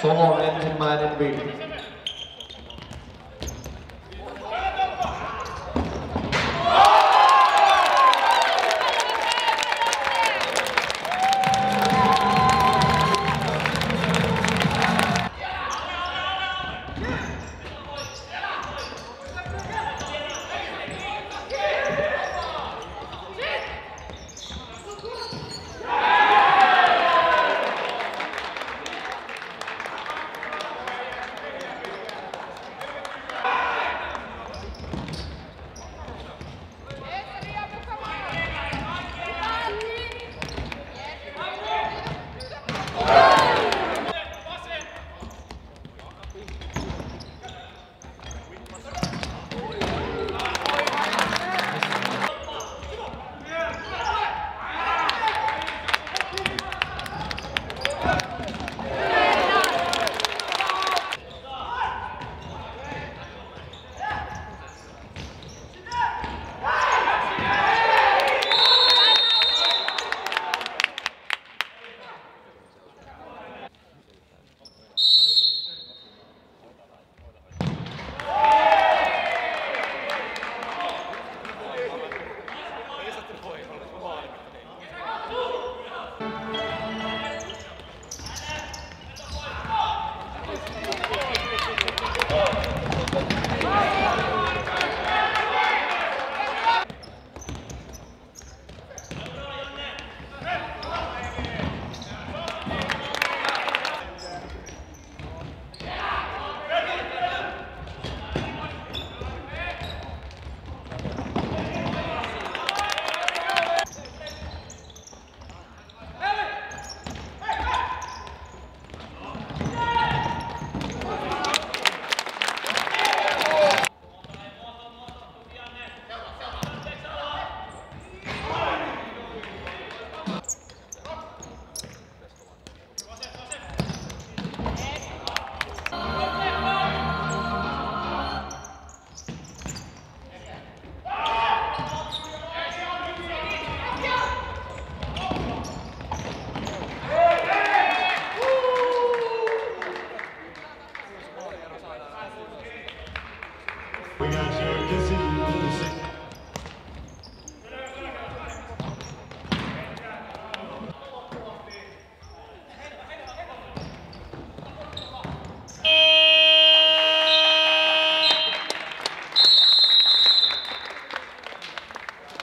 So long, engine man.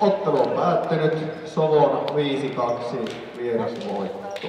Ottelu on päättynyt. Solon 5-2 vierasvoitto.